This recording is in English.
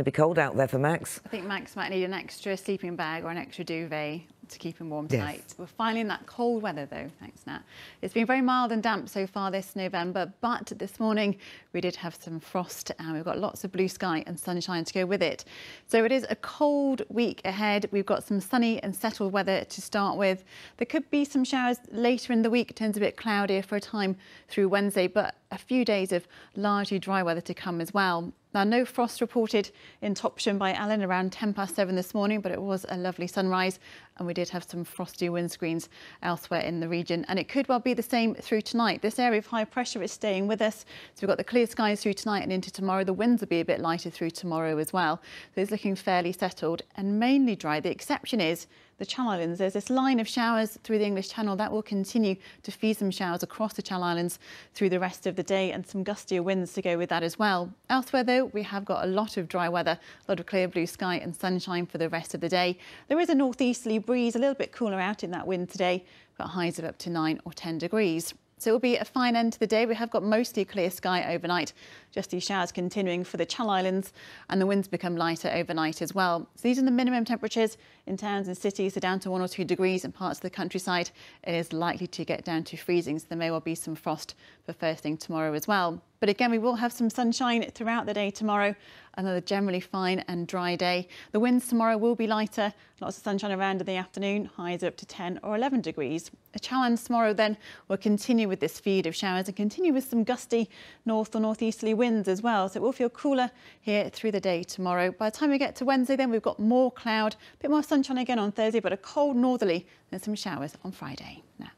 It'll be cold out there for Max. I think Max might need an extra sleeping bag or an extra duvet to keep him warm Yes. tonight. We're finally in that cold weather though, thanks Nat. It's been very mild and damp so far this November, but this morning we did have some frost and we've got lots of blue sky and sunshine to go with it. So it is a cold week ahead. We've got some sunny and settled weather to start with. There could be some showers later in the week. It turns a bit cloudier for a time through Wednesday, but a few days of largely dry weather to come as well. Now, no frost reported in Topsham by Alan around 10 past 7 this morning, but it was a lovely sunrise and we did have some frosty windscreens elsewhere in the region. And it could well be the same through tonight. This area of high pressure is staying with us. So we've got the clear skies through tonight and into tomorrow. The winds will be a bit lighter through tomorrow as well. So it's looking fairly settled and mainly dry. The exception is the Channel Islands. There's this line of showers through the English Channel that will continue to feed some showers across the Channel Islands through the rest of the day and some gustier winds to go with that as well. Elsewhere though, we have got a lot of dry weather, a lot of clear blue sky and sunshine for the rest of the day. There is a northeasterly breeze, a little bit cooler out in that wind today, but highs of up to 9 or 10 degrees. So it will be a fine end to the day. We have got mostly clear sky overnight. Just these showers continuing for the Channel Islands and the winds become lighter overnight as well. So these are the minimum temperatures in towns and cities, so down to one or two degrees in parts of the countryside. It is likely to get down to freezing, so there may well be some frost for first thing tomorrow as well. But again, we will have some sunshine throughout the day tomorrow. Another generally fine and dry day. The winds tomorrow will be lighter. Lots of sunshine around in the afternoon. Highs up to 10 or 11 degrees. A challenge tomorrow then will continue with this feed of showers and continue with some gusty north or northeasterly winds as well. So it will feel cooler here through the day tomorrow. By the time we get to Wednesday, then we've got more cloud, a bit more sunshine again on Thursday, but a cold northerly, then some showers on Friday. Now.